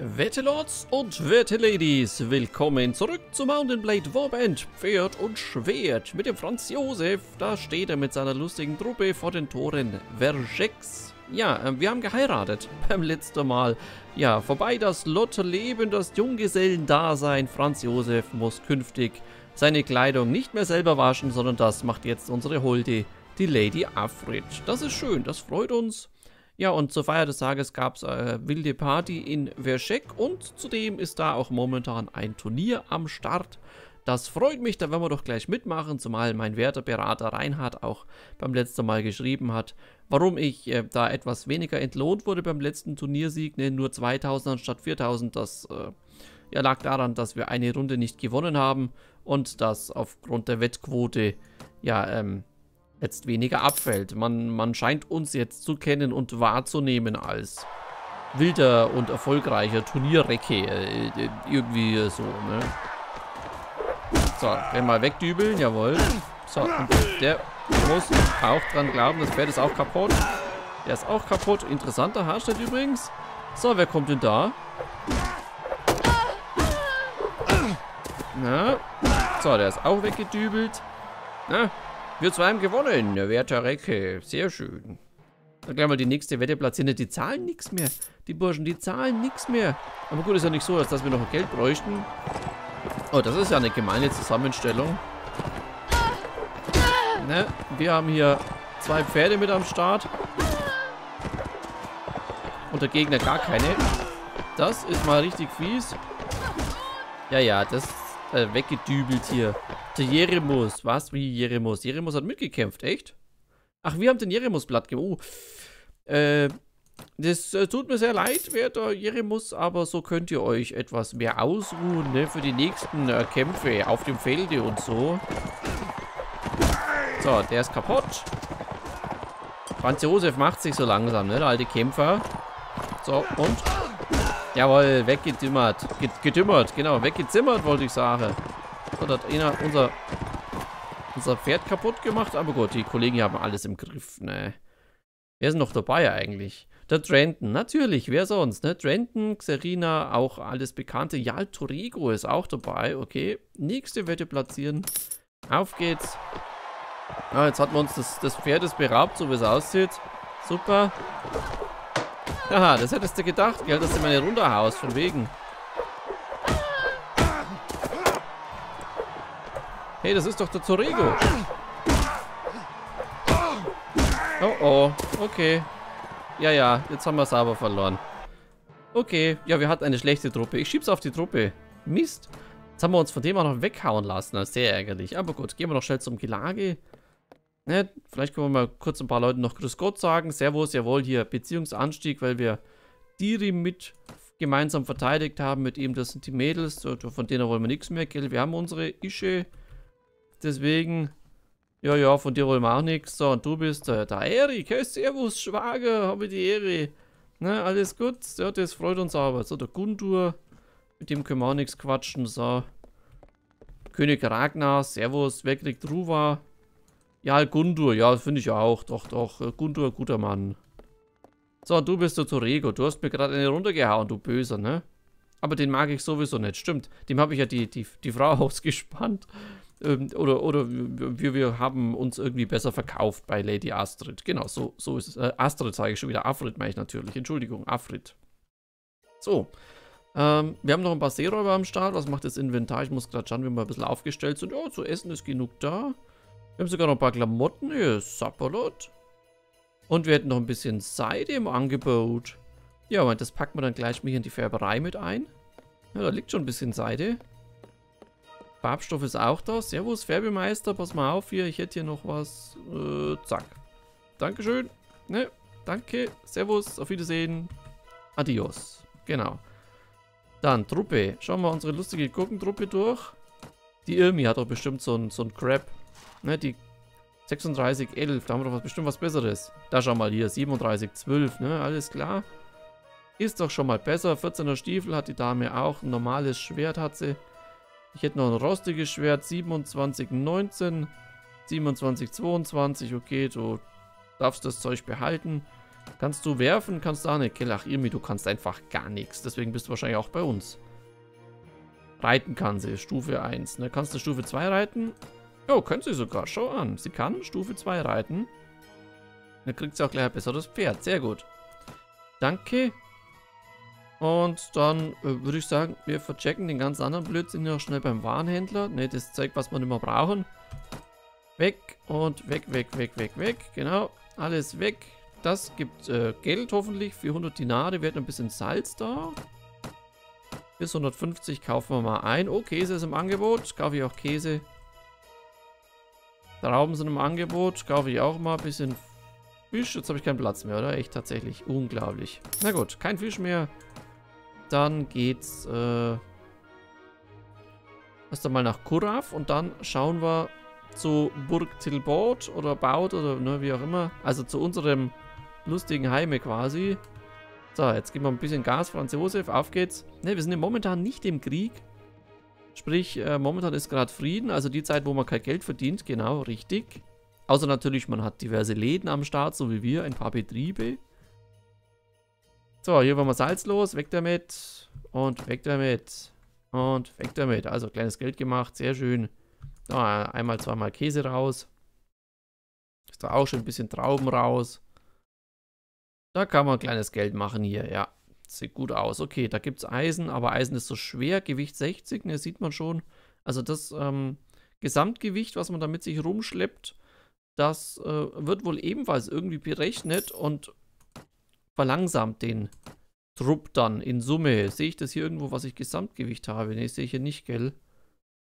Wettelords und Wetteladies, willkommen zurück zu Mountain Blade Warband, Pferd und Schwert mit dem Franz Josef. Da steht er mit seiner lustigen Truppe vor den Toren Vergex. Ja, äh, wir haben geheiratet beim letzten Mal. Ja, vorbei das Lotterleben, das Junggesellendasein. Franz Josef muss künftig seine Kleidung nicht mehr selber waschen, sondern das macht jetzt unsere Holde, die Lady Afrit. Das ist schön, das freut uns. Ja, und zur Feier des Tages gab es äh, wilde Party in Verschek und zudem ist da auch momentan ein Turnier am Start. Das freut mich, da werden wir doch gleich mitmachen, zumal mein werter Berater Reinhard auch beim letzten Mal geschrieben hat, warum ich äh, da etwas weniger entlohnt wurde beim letzten Turniersieg, ne, nur 2000 anstatt 4000, das äh, ja, lag daran, dass wir eine Runde nicht gewonnen haben und das aufgrund der Wettquote ja ähm, jetzt weniger abfällt. Man, man scheint uns jetzt zu kennen und wahrzunehmen als wilder und erfolgreicher Turnierrecke. Äh, äh, irgendwie so, ne? So, wenn mal wegdübeln, jawohl. So, und der muss auch dran glauben, das Pferd ist auch kaputt. Der ist auch kaputt. Interessanter Haarschnitt übrigens. So, wer kommt denn da? Na? So, der ist auch weggedübelt. Na? Wir zwei haben gewonnen, werter Recke. Sehr schön. Dann gleich mal die nächste Wette platzieren. Die zahlen nichts mehr. Die Burschen, die zahlen nichts mehr. Aber gut, ist ja nicht so, dass wir noch Geld bräuchten. Oh, das ist ja eine gemeine Zusammenstellung. Ne? Wir haben hier zwei Pferde mit am Start. Und der Gegner gar keine. Das ist mal richtig fies. Ja, ja, das ist äh, weggedübelt hier. Der Jeremus. Was? Wie Jeremus? Jeremus hat mitgekämpft, echt? Ach, wir haben den Jeremus-Blatt gemacht. Oh. Äh, das äh, tut mir sehr leid, werter Jeremus, aber so könnt ihr euch etwas mehr ausruhen, ne? Für die nächsten äh, Kämpfe auf dem Felde und so. So, der ist kaputt. Franz Josef macht sich so langsam, ne? Der alte Kämpfer. So, und? Jawohl, weggedimmert. Gedümmert, genau. Weggezimmert, wollte ich sagen. Und hat einer unser, unser Pferd kaputt gemacht. Aber gut, die Kollegen haben alles im Griff, ne? Wer ist noch dabei eigentlich? Der Trenton, natürlich, wer sonst, ne? Trenton, Xerina, auch alles Bekannte. Jal Torigo ist auch dabei, okay. Nächste Wette platzieren. Auf geht's. Ah, jetzt hat man uns das, das Pferdes beraubt, so wie es aussieht. Super. Haha, das hättest du gedacht, gell, dass du meine runterhaust, von wegen. Hey, das ist doch der Zorego. Oh, oh. Okay. Ja, ja. Jetzt haben wir es aber verloren. Okay. Ja, wir hatten eine schlechte Truppe. Ich schieb's auf die Truppe. Mist. Jetzt haben wir uns von dem auch noch weghauen lassen. Sehr ärgerlich. Aber gut, gehen wir noch schnell zum Gelage. Ne, vielleicht können wir mal kurz ein paar Leuten noch Grüß Gott sagen. Servus, jawohl, hier Beziehungsanstieg, weil wir Diri mit gemeinsam verteidigt haben. Mit ihm, das sind die Mädels. Von denen wollen wir nichts mehr, gell? Wir haben unsere Ische Deswegen, ja, ja, von dir wollen wir auch nichts. So, und du bist äh, der Erik. Hey, servus, Schwager, habe die Ehre. Ne, alles gut. Ja, das freut uns aber. So, der Gundur, mit dem können wir auch nichts quatschen. So. König Ragnar, servus, wer kriegt Ruva? Ja, Gundur, ja, finde ich auch. Doch, doch, Gundur, guter Mann. So, du bist der Torego. Du hast mir gerade eine runtergehauen, du Böser, ne? Aber den mag ich sowieso nicht. Stimmt, dem habe ich ja die, die, die Frau ausgespannt. Ähm, oder oder wir, wir haben uns irgendwie besser verkauft bei Lady Astrid. Genau, so, so ist es. Äh, Astrid sage ich schon wieder. Afrid meine ich natürlich. Entschuldigung, Afrid. So. Ähm, wir haben noch ein paar Seeräuber am Start. Was macht das Inventar? Ich muss gerade schauen, wie wir ein bisschen aufgestellt sind. Ja, zu essen ist genug da. Wir haben sogar noch ein paar Klamotten. Hier, Sapperlot. Und wir hätten noch ein bisschen Seide im Angebot. Ja, das packen wir dann gleich mal hier in die Färberei mit ein. Ja, da liegt schon ein bisschen Seide. Farbstoff ist auch da. Servus, Färbemeister. Pass mal auf hier. Ich hätte hier noch was. Äh, zack. Dankeschön. Ne, danke. Servus. Auf Wiedersehen. Adios. Genau. Dann Truppe. Schauen wir unsere lustige Gurkentruppe durch. Die Irmi hat doch bestimmt so ein, so ein Crap. Ne, die 3611. Da haben wir doch bestimmt was Besseres. Da schau mal hier. 3712. Ne, alles klar. Ist doch schon mal besser. 14er Stiefel hat die Dame auch. Ein normales Schwert hat sie. Ich hätte noch ein rostiges Schwert, 27, 19, 27, 22. Okay, du darfst das Zeug behalten. Kannst du werfen, kannst du auch nicht. Ach, Irmi, du kannst einfach gar nichts. Deswegen bist du wahrscheinlich auch bei uns. Reiten kann sie, Stufe 1. Ne? Kannst du Stufe 2 reiten? Oh, können sie sogar. Schau an. Sie kann Stufe 2 reiten. Dann kriegt sie auch gleich ein besseres Pferd. Sehr gut. Danke. Und dann äh, würde ich sagen, wir verchecken den ganz anderen Blödsinn noch schnell beim Warenhändler. Ne, das zeigt, was wir nicht mehr brauchen. Weg und weg, weg, weg, weg, weg. Genau, alles weg. Das gibt äh, Geld hoffentlich. 400 Dinare. Wir ein bisschen Salz da. Bis 150 kaufen wir mal ein. Oh, Käse ist im Angebot. Kaufe ich auch Käse. Trauben sind im Angebot. Kaufe ich auch mal ein bisschen Fisch. Jetzt habe ich keinen Platz mehr, oder? Echt tatsächlich. Unglaublich. Na gut, kein Fisch mehr. Dann geht's äh, erst einmal nach Kurav und dann schauen wir zu Burg Tilbord oder Baut oder ne, wie auch immer. Also zu unserem lustigen Heime quasi. So, jetzt geben wir ein bisschen Gas, Franz Josef, auf geht's. Ne, wir sind ja momentan nicht im Krieg. Sprich, äh, momentan ist gerade Frieden, also die Zeit, wo man kein Geld verdient, genau, richtig. Außer natürlich, man hat diverse Läden am Start, so wie wir, ein paar Betriebe. So, hier wollen wir Salz los, weg damit. Und weg damit. Und weg damit. Also, kleines Geld gemacht, sehr schön. So, einmal, zweimal Käse raus. Ist da auch schon ein bisschen Trauben raus. Da kann man kleines Geld machen hier, ja. Sieht gut aus. Okay, da gibt es Eisen, aber Eisen ist so schwer. Gewicht 60, ne, sieht man schon. Also das ähm, Gesamtgewicht, was man da mit sich rumschleppt, das äh, wird wohl ebenfalls irgendwie berechnet und verlangsamt den Trupp dann in Summe. Sehe ich das hier irgendwo, was ich Gesamtgewicht habe? Ne, sehe ich hier nicht, gell?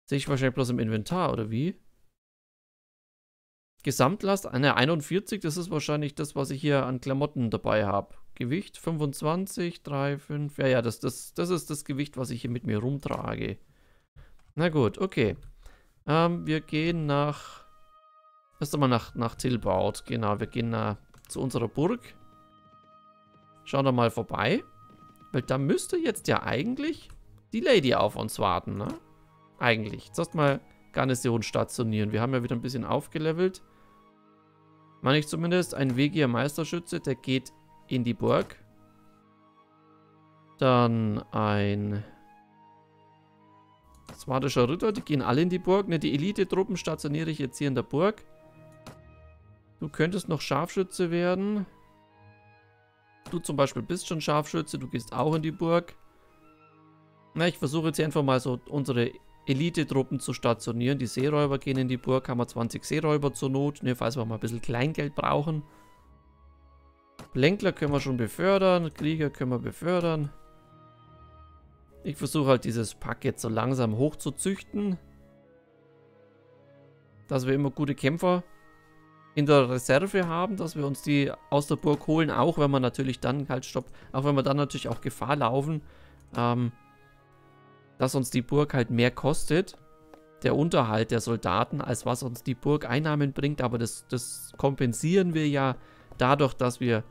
Sehe ich wahrscheinlich bloß im Inventar, oder wie? Gesamtlast, eine 41, das ist wahrscheinlich das, was ich hier an Klamotten dabei habe. Gewicht 25, 3, 5, ja, ja, das, das, das ist das Gewicht, was ich hier mit mir rumtrage. Na gut, okay. Ähm, wir gehen nach, erst einmal nach, nach Tilbaut, genau, wir gehen nach, zu unserer Burg. Schauen da mal vorbei, weil da müsste jetzt ja eigentlich die Lady auf uns warten, ne? Eigentlich. Jetzt erstmal Garnison stationieren. Wir haben ja wieder ein bisschen aufgelevelt. Meine ich zumindest. Ein Wegier Meisterschütze, der geht in die Burg. Dann ein Smartischer Ritter, die gehen alle in die Burg. Ne, die Elite-Truppen stationiere ich jetzt hier in der Burg. Du könntest noch Scharfschütze werden. Du zum Beispiel bist schon Scharfschütze, du gehst auch in die Burg. Na, ich versuche jetzt hier einfach mal so unsere Elite-Truppen zu stationieren. Die Seeräuber gehen in die Burg, haben wir 20 Seeräuber zur Not, ne, falls wir mal ein bisschen Kleingeld brauchen. Lenkler können wir schon befördern, Krieger können wir befördern. Ich versuche halt dieses Pack jetzt so langsam hoch zu züchten. Dass wir immer gute Kämpfer in der Reserve haben, dass wir uns die aus der Burg holen, auch wenn wir natürlich dann, halt stopp, auch wenn wir dann natürlich auch Gefahr laufen, ähm, dass uns die Burg halt mehr kostet, der Unterhalt der Soldaten, als was uns die Burg Einnahmen bringt. Aber das, das kompensieren wir ja dadurch, dass wir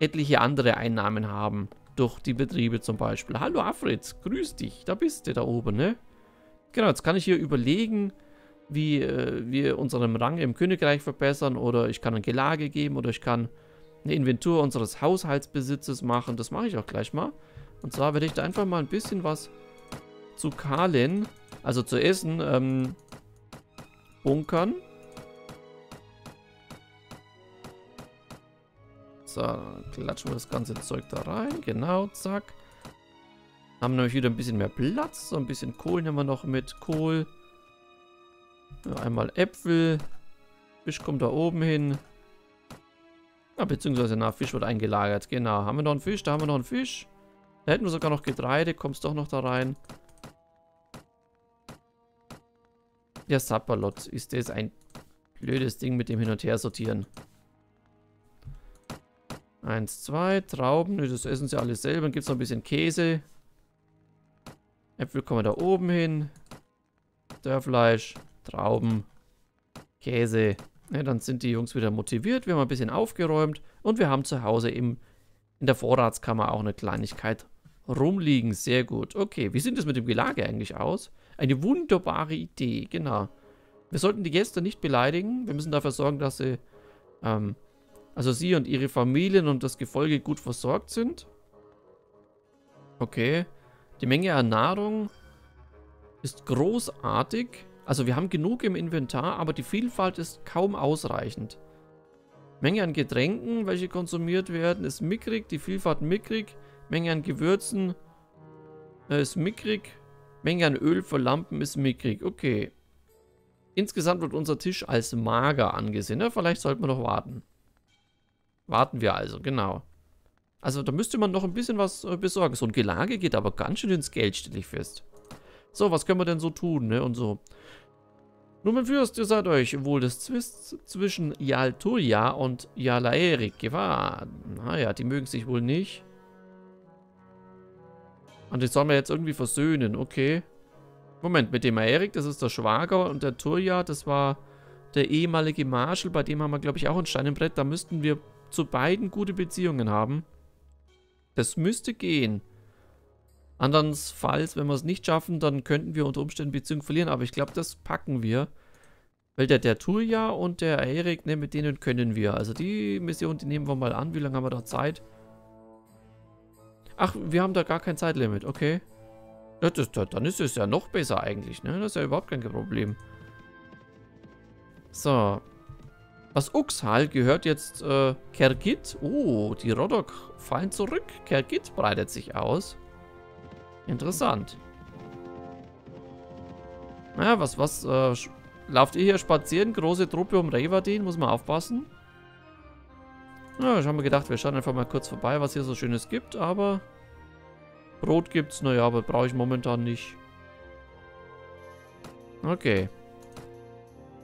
etliche andere Einnahmen haben. Durch die Betriebe zum Beispiel. Hallo Afritz, grüß dich. Da bist du da oben, ne? Genau, jetzt kann ich hier überlegen, wie äh, wir unseren Rang im Königreich verbessern. Oder ich kann ein Gelage geben. Oder ich kann eine Inventur unseres Haushaltsbesitzes machen. Das mache ich auch gleich mal. Und zwar werde ich da einfach mal ein bisschen was zu kahlen, also zu essen, ähm, bunkern. So, klatschen wir das ganze Zeug da rein. Genau, zack. Haben nämlich wieder ein bisschen mehr Platz. So ein bisschen Kohl nehmen wir noch mit. Kohl. Ja, einmal Äpfel. Fisch kommt da oben hin. Ja, beziehungsweise, na, Fisch wird eingelagert. Genau. Haben wir noch einen Fisch? Da haben wir noch einen Fisch. Da hätten wir sogar noch Getreide. Kommst doch noch da rein. Der Sapperlot ist das ein blödes Ding mit dem Hin- und Her sortieren. Eins, zwei, Trauben. Das essen sie alle selber. Dann gibt es noch ein bisschen Käse. Äpfel kommen da oben hin. Dörrfleisch, Trauben, Käse. Ja, dann sind die Jungs wieder motiviert. Wir haben ein bisschen aufgeräumt. Und wir haben zu Hause im, in der Vorratskammer auch eine Kleinigkeit rumliegen. Sehr gut. Okay, wie sieht es mit dem Gelage eigentlich aus? Eine wunderbare Idee, genau. Wir sollten die Gäste nicht beleidigen. Wir müssen dafür sorgen, dass sie ähm, Also sie und ihre Familien und das Gefolge gut versorgt sind. Okay. Die Menge an Nahrung ist großartig. Also wir haben genug im Inventar, aber die Vielfalt ist kaum ausreichend. Menge an Getränken, welche konsumiert werden, ist mickrig. Die Vielfalt mickrig. Menge an Gewürzen äh, ist mickrig. Menge an Öl für Lampen ist mickrig. Okay. Insgesamt wird unser Tisch als mager angesehen. Ja, vielleicht sollten wir noch warten. Warten wir also, genau. Also da müsste man noch ein bisschen was äh, besorgen. So ein Gelage geht aber ganz schön ins Geld, stelle ich fest. So, was können wir denn so tun, ne? Und so. Nun, mein Fürst, ihr seid euch wohl des Zwists zwischen Yalturia und Yalaerik gewahr. Naja, die mögen sich wohl nicht. Und die sollen wir jetzt irgendwie versöhnen, okay. Moment, mit dem Erik, das ist der Schwager und der Turja, das war der ehemalige Marshal, bei dem haben wir, glaube ich, auch ein Stein im Brett. Da müssten wir zu beiden gute Beziehungen haben. Das müsste gehen. Andernfalls, wenn wir es nicht schaffen, dann könnten wir unter Umständen Beziehungen verlieren. Aber ich glaube, das packen wir. Weil der, der Turja und der Erik, ne, mit denen können wir. Also die Mission, die nehmen wir mal an. Wie lange haben wir da Zeit? Ach, wir haben da gar kein Zeitlimit. Okay. Ja, das, dann ist es ja noch besser eigentlich, ne? Das ist ja überhaupt kein Problem. So. Das Uxhal gehört jetzt äh, Kergit. Oh, die Rodok fallen zurück. Kergit breitet sich aus. Interessant. Naja, was, was, äh, lauft ihr hier spazieren? Große Truppe um Revadin, muss man aufpassen. Ja, ich habe mir gedacht, wir schauen einfach mal kurz vorbei, was hier so Schönes gibt, aber... Brot gibt's, naja, aber brauche ich momentan nicht. Okay.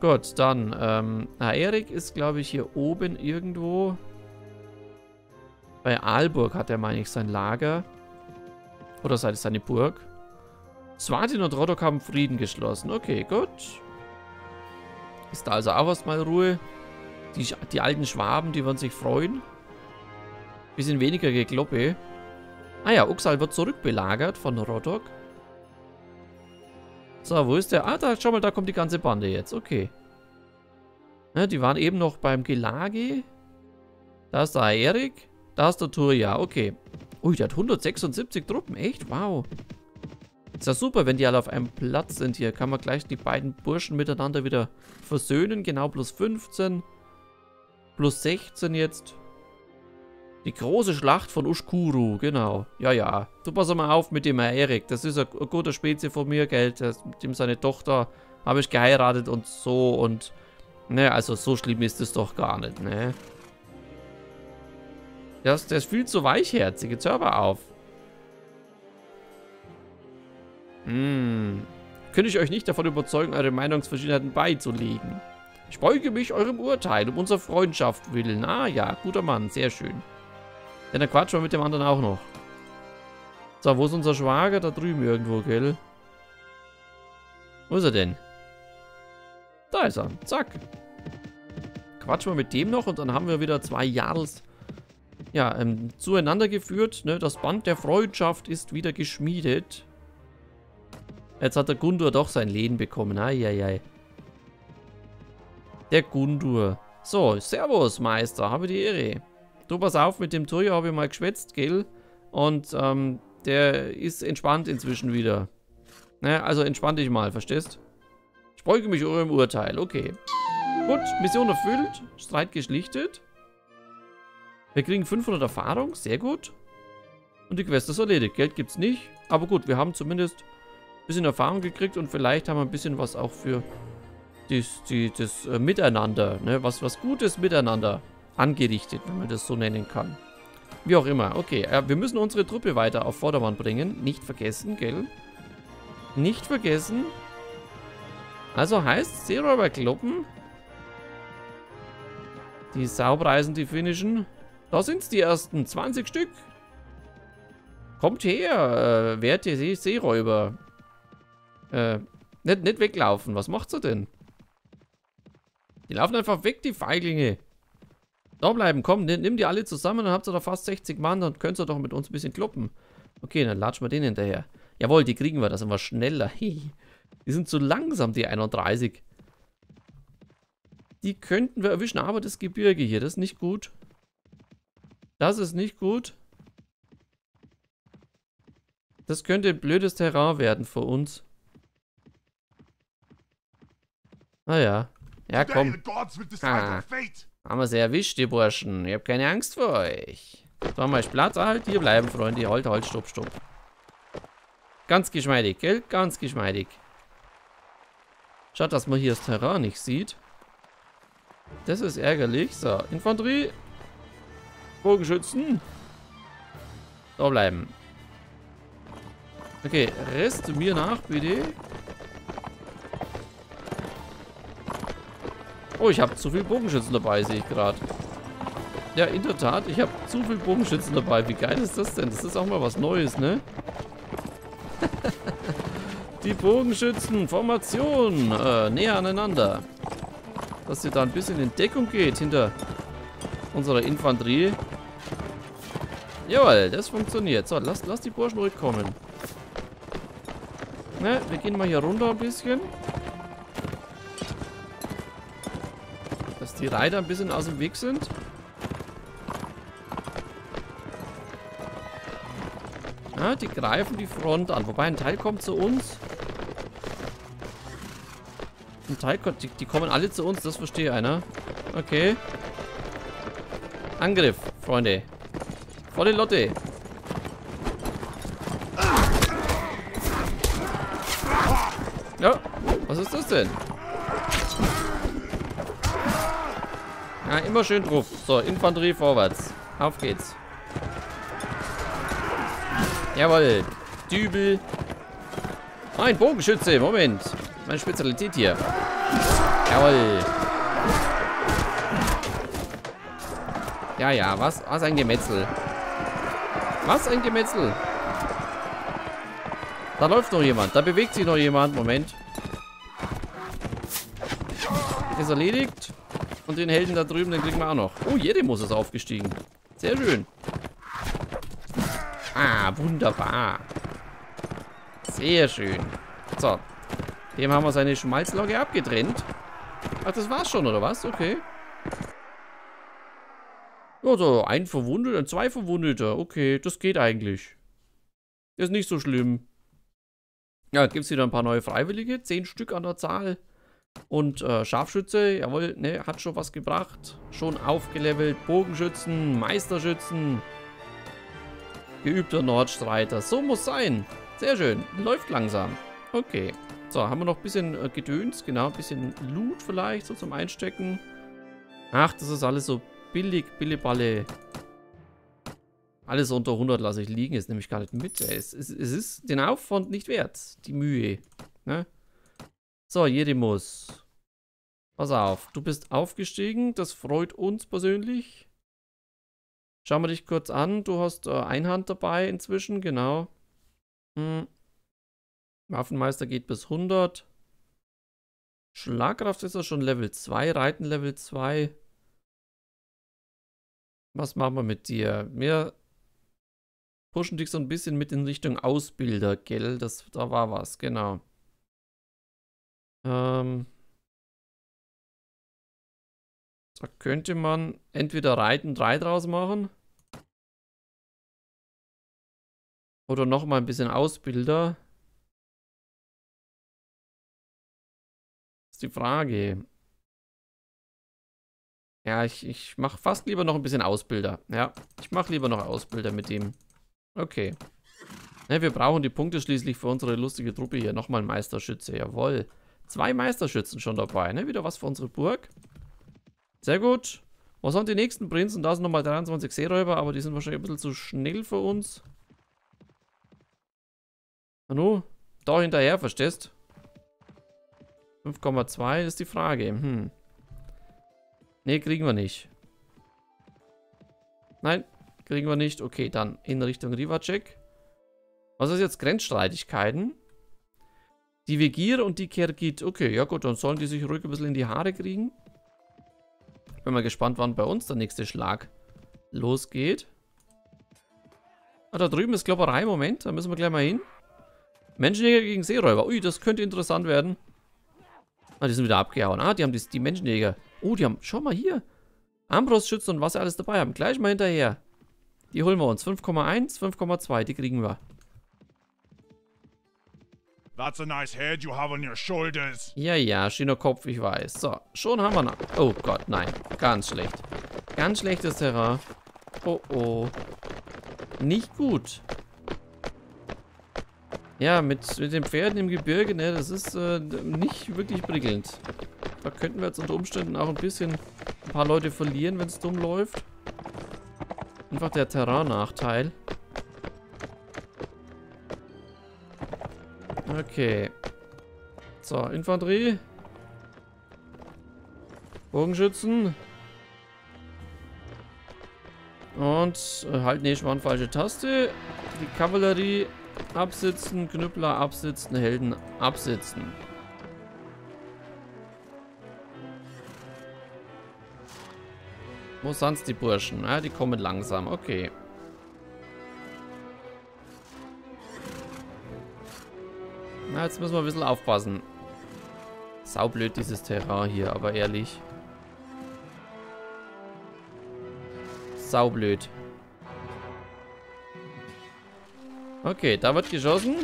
Gut, dann, ähm, Erik ist, glaube ich, hier oben irgendwo. Bei Aalburg hat er, meine ich, sein Lager. Oder sei es seine Burg. Swatin und Rodok haben Frieden geschlossen. Okay, gut. Ist da also auch erstmal Ruhe. Die, die alten Schwaben, die werden sich freuen. Bisschen weniger Gekloppe. Ah ja, Uxal wird zurückbelagert von Rodok. So, wo ist der? Ah, da, schau mal, da kommt die ganze Bande jetzt. Okay. Ja, die waren eben noch beim Gelage. Da ist der Erik. Da ist der Turja. Okay. Ui, der hat 176 Truppen. Echt? Wow. Ist ja super, wenn die alle auf einem Platz sind hier. Kann man gleich die beiden Burschen miteinander wieder versöhnen. Genau, plus 15. Plus 16 jetzt. Die große Schlacht von Ushkuru, genau. Ja, ja. Du pass mal auf mit dem Herr Erik. Das ist ein, ein guter Spezie von mir, gell. Das, mit dem seine Tochter habe ich geheiratet und so und... Ne, also so schlimm ist es doch gar nicht, ne. Der ist viel zu weichherzig. Jetzt hör mal auf. Hm. Könnte ich euch nicht davon überzeugen, eure Meinungsverschiedenheiten beizulegen. Ich beuge mich eurem Urteil, um unserer Freundschaft willen. Ah ja, guter Mann, sehr schön. Ja, dann quatschen wir mit dem anderen auch noch. So, wo ist unser Schwager? Da drüben irgendwo, gell? Wo ist er denn? Da ist er. Zack. Quatschen wir mit dem noch und dann haben wir wieder zwei Jarls ja, ähm, zueinander geführt. Ne? Das Band der Freundschaft ist wieder geschmiedet. Jetzt hat der Gundur doch sein Lehen bekommen. Eieiei. Der Gundur. So, Servus, Meister. Habe die Ehre. Du, pass auf, mit dem Turja habe ich mal geschwätzt, gell? Und, ähm, der ist entspannt inzwischen wieder. Ne, also entspann dich mal, verstehst? Ich beuge mich eurem Urteil, okay. Gut, Mission erfüllt, Streit geschlichtet. Wir kriegen 500 Erfahrung, sehr gut. Und die Quest ist erledigt. Geld gibt es nicht, aber gut, wir haben zumindest ein bisschen Erfahrung gekriegt und vielleicht haben wir ein bisschen was auch für das, die, das äh, Miteinander, ne? was, was Gutes Miteinander angerichtet, wenn man das so nennen kann. Wie auch immer. Okay, äh, wir müssen unsere Truppe weiter auf Vordermann bringen. Nicht vergessen, gell? Nicht vergessen. Also heißt Seeräuber kloppen. Die Saupreisen, die finnischen. Da sind es die ersten 20 Stück. Kommt her, äh, werte See Seeräuber. Äh, nicht, nicht weglaufen. Was macht sie denn? Die laufen einfach weg, die Feiglinge. Da bleiben, komm, nimm, die alle zusammen, dann habt ihr da fast 60 Mann, dann könnt ihr doch mit uns ein bisschen kloppen. Okay, dann latschen wir den hinterher. Jawohl, die kriegen wir, da sind wir schneller. die sind zu langsam, die 31. Die könnten wir erwischen, aber das Gebirge hier, das ist nicht gut. Das ist nicht gut. Das könnte ein blödes Terrain werden für uns. Naja. Ja, komm. Ah. Haben wir sie erwischt, die Burschen. Ich hab keine Angst vor euch. So, mal Platz. Halt, hier bleiben, Freunde. Halt, halt, stopp, stopp. Ganz geschmeidig, gell? Ganz geschmeidig. Schaut, dass man hier das Terrain nicht sieht. Das ist ärgerlich. So, Infanterie. Bogenschützen. Da bleiben. Okay, Rest mir nach, bitte. Oh, ich habe zu viel Bogenschützen dabei, sehe ich gerade. Ja, in der Tat, ich habe zu viel Bogenschützen dabei. Wie geil ist das denn? Das ist auch mal was Neues, ne? Die Bogenschützen, Formation, äh, näher aneinander. Dass sie da ein bisschen in Deckung geht hinter unserer Infanterie. Jawohl, das funktioniert. So, lass, lass die Burschen ruhig kommen. Ne, wir gehen mal hier runter ein bisschen. Dass die Reiter ein bisschen aus dem Weg sind. Ja, die greifen die Front an. Wobei ein Teil kommt zu uns. Ein Teil kommt, die, die kommen alle zu uns, das verstehe einer. Okay. Angriff, Freunde. Volle Lotte. Ja, was ist das denn? Ja, immer schön drauf. So, Infanterie vorwärts. Auf geht's. Jawohl. Dübel. Ah, ein Bogenschütze. Moment. Meine Spezialität hier. Jawohl. Ja, ja. Was, was ein Gemetzel. Was ein Gemetzel. Da läuft noch jemand. Da bewegt sich noch jemand. Moment. Ist erledigt. Und den Helden da drüben, den kriegen wir auch noch. Oh, Jedemus ist aufgestiegen. Sehr schön. Ah, wunderbar. Sehr schön. So. Dem haben wir seine Schmalzlogge abgetrennt. Ach, das war's schon, oder was? Okay. Also, ein Verwundeter, zwei Verwundeter. Okay, das geht eigentlich. Ist nicht so schlimm. Ja, gibt es wieder ein paar neue Freiwillige. Zehn Stück an der Zahl. Und äh, Scharfschütze, jawohl, ne, hat schon was gebracht. Schon aufgelevelt. Bogenschützen, Meisterschützen. Geübter Nordstreiter. So muss sein. Sehr schön. Läuft langsam. Okay. So, haben wir noch ein bisschen äh, Gedöns. Genau, ein bisschen Loot vielleicht so zum Einstecken. Ach, das ist alles so billig, Billeballe. Alles unter 100 lasse ich liegen. Ist nämlich gar nicht mit. Es, es, es ist den Aufwand nicht wert. Die Mühe. Ne? So, Jedimus. Pass auf. Du bist aufgestiegen. Das freut uns persönlich. Schauen wir dich kurz an. Du hast äh, Einhand dabei inzwischen, genau. Hm. Waffenmeister geht bis 100. Schlagkraft ist er schon Level 2, Reiten Level 2. Was machen wir mit dir? Wir pushen dich so ein bisschen mit in Richtung Ausbilder, gell? Das, da war was, genau. Ähm, da könnte man entweder Reiten 3 draus machen. Oder nochmal ein bisschen Ausbilder. ist die Frage. Ja, ich, ich mache fast lieber noch ein bisschen Ausbilder. Ja, ich mache lieber noch Ausbilder mit dem. Okay. Ne, wir brauchen die Punkte schließlich für unsere lustige Truppe hier. Nochmal Meisterschütze, jawohl. Zwei Meisterschützen schon dabei, ne? Wieder was für unsere Burg. Sehr gut. Was sind die nächsten Prinzen? Da sind nochmal 23 Seeräuber, aber die sind wahrscheinlich ein bisschen zu schnell für uns. Nanu, da hinterher, verstehst? 5,2 ist die Frage. Hm. Ne, kriegen wir nicht. Nein, kriegen wir nicht. Okay, dann in Richtung Rivacek. Was ist jetzt Grenzstreitigkeiten? Die Vegir und die Kergit. Okay, ja gut, dann sollen die sich ruhig ein bisschen in die Haare kriegen. Bin mal gespannt, wann bei uns der nächste Schlag losgeht. Ah, da drüben ist Klopperei. Moment, da müssen wir gleich mal hin. Menschenjäger gegen Seeräuber. Ui, das könnte interessant werden. Ah, die sind wieder abgehauen. Ah, die haben die, die Menschenjäger. Oh, die haben, schau mal hier. Armbrustschützen und was sie alles dabei haben. Gleich mal hinterher. Die holen wir uns. 5,1, 5,2, die kriegen wir. That's a nice head you have on your shoulders. Ja, ja, schöner Kopf, ich weiß. So, schon haben wir noch. Oh Gott, nein. Ganz schlecht. Ganz schlechtes Terrain. Oh, oh. Nicht gut. Ja, mit, mit den Pferden im Gebirge, ne, das ist äh, nicht wirklich prickelnd. Da könnten wir jetzt unter Umständen auch ein bisschen ein paar Leute verlieren, wenn es dumm läuft. Einfach der Terrain-Nachteil. Okay. So, Infanterie. Bogenschützen. Und äh, halt, nee, ich war eine falsche Taste. Die Kavallerie absitzen, Knüppler absitzen, Helden absitzen. Wo sind die Burschen? Ja, die kommen langsam. Okay. Na, jetzt müssen wir ein bisschen aufpassen. Saublöd dieses Terrain hier, aber ehrlich. Saublöd. Okay, da wird geschossen.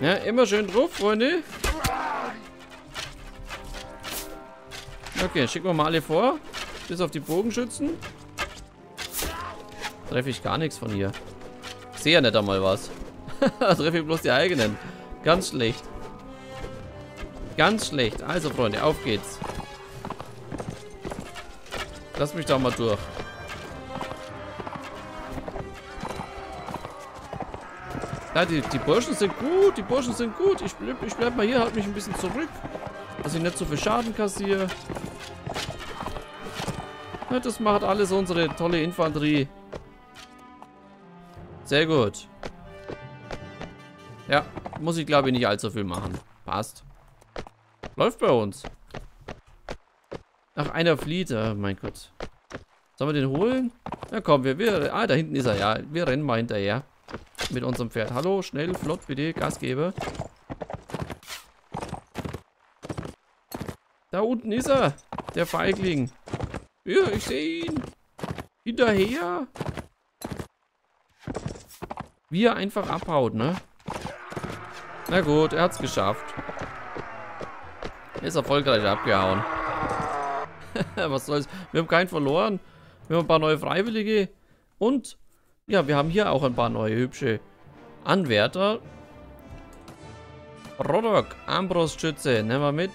Ja, immer schön drauf, Freunde. Okay, schicken wir mal alle vor. Bis auf die Bogenschützen. Treffe ich gar nichts von hier. Sehe ja nicht einmal was. Treffe ich bloß die eigenen. Ganz schlecht. Ganz schlecht. Also, Freunde, auf geht's. Lass mich da mal durch. Ja, die, die Burschen sind gut. Die Burschen sind gut. Ich bleib, ich bleib mal hier, halt mich ein bisschen zurück. Dass ich nicht so viel Schaden kassiere. Ja, das macht alles unsere tolle Infanterie. Sehr gut. Ja, muss ich glaube ich nicht allzu viel machen. Passt. Läuft bei uns. Ach, einer flieht. Oh mein Gott. Sollen wir den holen? Ja, komm, wir, wir... Ah, da hinten ist er, ja. Wir rennen mal hinterher. Mit unserem Pferd. Hallo, schnell, flott, bitte. Gasgeber. Da unten ist er. Der Feigling. Ja, ich sehe ihn. Hinterher. Wie er einfach abhaut, ne? Na gut, er hat's geschafft. Ist erfolgreich abgehauen. Was soll's? Wir haben keinen verloren. Wir haben ein paar neue Freiwillige. Und, ja, wir haben hier auch ein paar neue hübsche Anwärter. Rodok, Armbrustschütze, nehmen wir mit.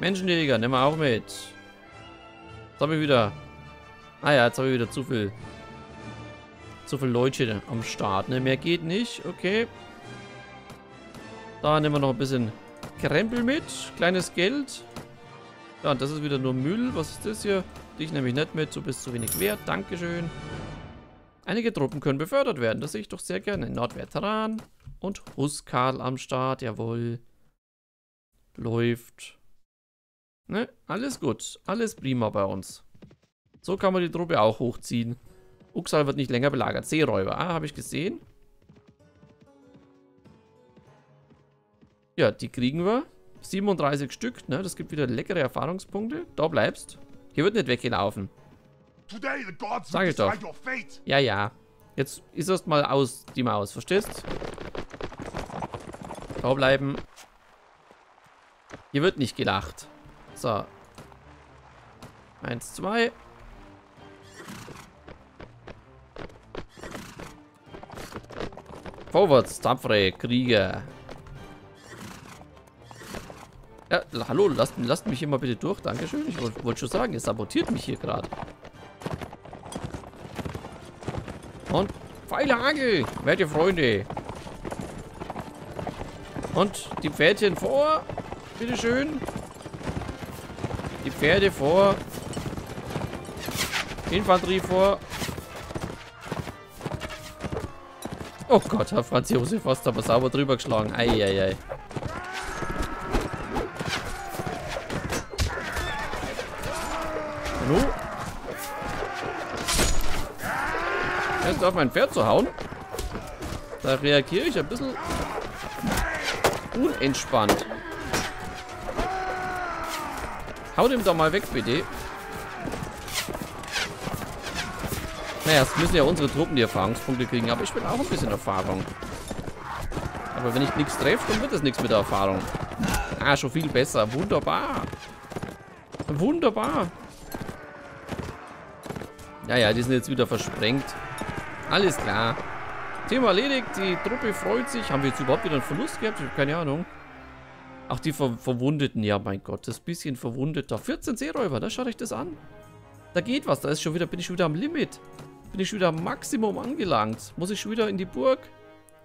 Menschenjäger, nehmen wir auch mit. Jetzt habe ich wieder... Ah ja, jetzt habe ich wieder zu viel... Zu viele Leute am Start, ne? Mehr geht nicht, okay. Da nehmen wir noch ein bisschen Krempel mit. Kleines Geld. Ja, und das ist wieder nur Müll. Was ist das hier? Dich nehme ich nicht mit. Du bist zu wenig wert. Dankeschön. Einige Truppen können befördert werden. Das sehe ich doch sehr gerne. Nordveteran und Huskarl am Start. Jawohl. Läuft. Ne? Alles gut. Alles prima bei uns. So kann man die Truppe auch hochziehen. Uxal wird nicht länger belagert. Seeräuber. Ah, habe ich gesehen. Ja, die kriegen wir. 37 Stück, ne? Das gibt wieder leckere Erfahrungspunkte. Da bleibst. Hier wird nicht weggelaufen. Sag ich doch. Ja, ja. Jetzt ist erst mal aus die Maus, verstehst? Da bleiben. Hier wird nicht gelacht. So. Eins, zwei. Vorwärts, tapfere Krieger. Ja, hallo, lasst, lasst mich hier mal bitte durch. Dankeschön. Ich wollte wollt schon sagen, ihr sabotiert mich hier gerade. Und Pfeile Hagel, werte Freunde. Und die Pferdchen vor. Bitteschön. Die Pferde vor. Infanterie vor. Oh Gott, Herr Franz Josef hast aber sauber drüber geschlagen. Eieiei. Ei, ei. Auf mein Pferd zu hauen? Da reagiere ich ein bisschen unentspannt. Hau dem doch mal weg, bitte. Naja, es müssen ja unsere Truppen die Erfahrungspunkte kriegen, aber ich will auch ein bisschen Erfahrung. Aber wenn ich nichts treffe, dann wird es nichts mit der Erfahrung. Ah, schon viel besser. Wunderbar. Wunderbar. Ja, ja, die sind jetzt wieder versprengt. Alles klar. Thema erledigt. Die Truppe freut sich. Haben wir jetzt überhaupt wieder einen Verlust gehabt? Ich habe keine Ahnung. Ach, die Ver Verwundeten. Ja, mein Gott. Das bisschen Verwundeter. 14 Seeräuber. Da schaut euch das an. Da geht was. Da ist schon wieder, bin ich schon wieder am Limit. Bin ich schon wieder am Maximum angelangt. Muss ich schon wieder in die Burg?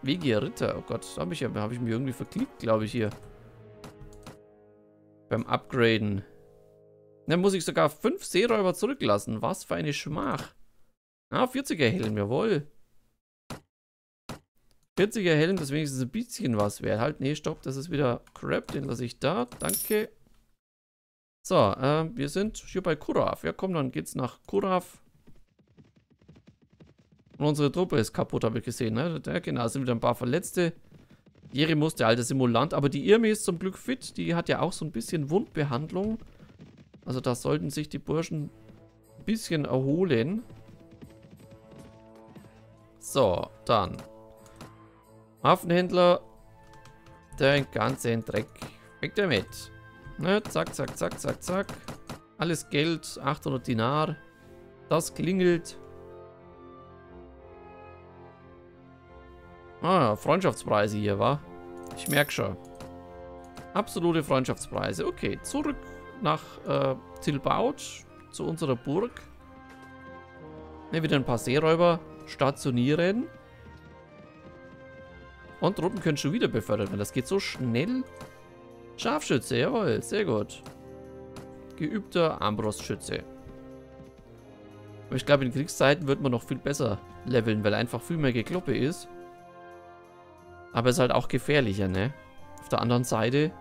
Wegier Ritter. Oh Gott, da habe ich, hab ich mich irgendwie verklickt, glaube ich, hier. Beim Upgraden. Dann muss ich sogar fünf Seeräuber zurücklassen. Was für eine Schmach. Ah, 40er Helm, jawohl. 40er Helm, das wenigstens ein bisschen was wert. Halt, nee, stopp, das ist wieder Crap, den lasse ich da. Danke. So, äh, wir sind hier bei Kurav. Ja, komm, dann geht's nach Kurav. Und unsere Truppe ist kaputt, habe ich gesehen. Ne? Ja, genau, sind wieder ein paar Verletzte. Jeremus, der alte Simulant. Aber die Irmi ist zum Glück fit. Die hat ja auch so ein bisschen Wundbehandlung. Also da sollten sich die Burschen ein bisschen erholen. So, dann. Hafenhändler. Den ganzen Dreck. Weg damit. Ne, zack, zack, zack, zack, zack. Alles Geld. 800 Dinar. Das klingelt. Ah, Freundschaftspreise hier, wa? Ich merke schon. Absolute Freundschaftspreise. Okay, zurück nach äh, Tilbaut, zu unserer Burg. Ne, wieder ein paar Seeräuber stationieren. Und Truppen können schon wieder befördert werden. Das geht so schnell. Scharfschütze, jawohl, sehr gut. Geübter Armbrustschütze. Aber ich glaube, in Kriegszeiten wird man noch viel besser leveln, weil einfach viel mehr Gekloppe ist. Aber ist halt auch gefährlicher, ne? Auf der anderen Seite.